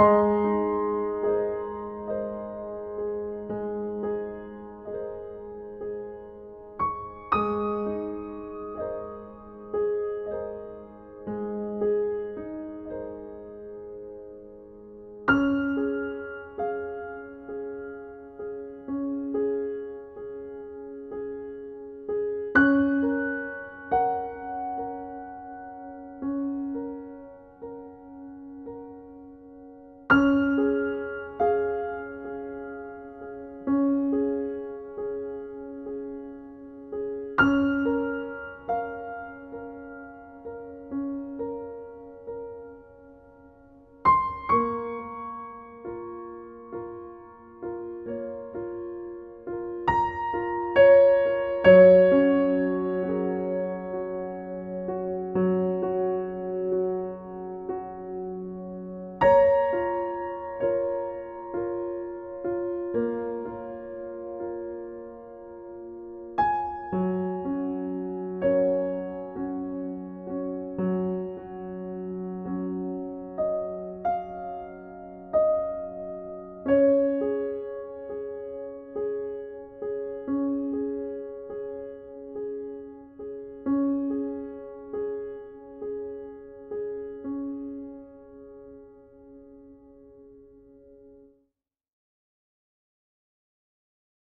Música